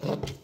Thank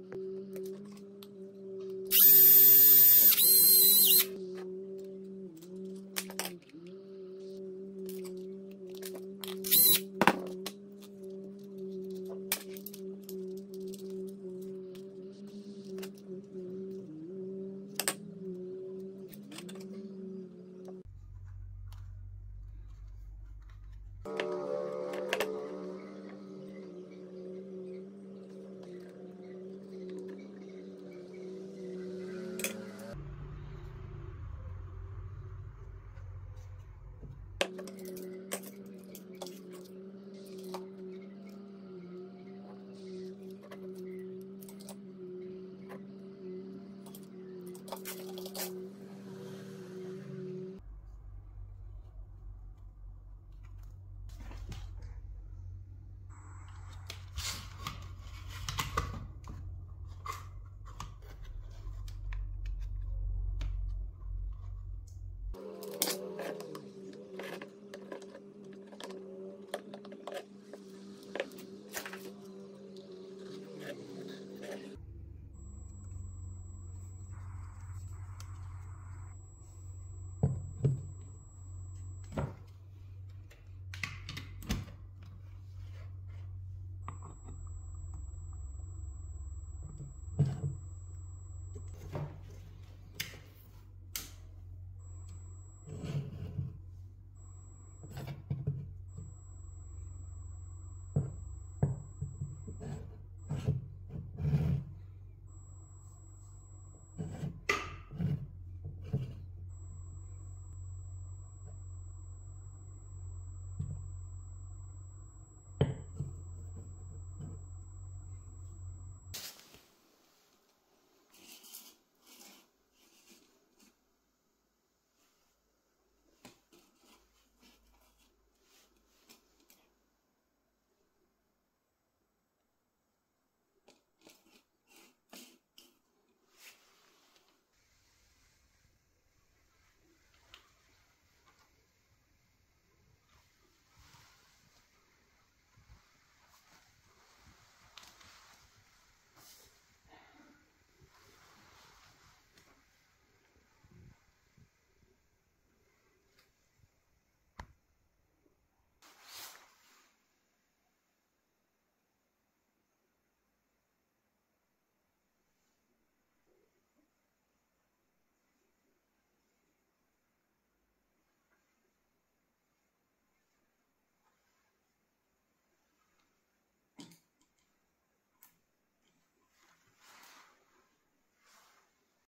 Thank you.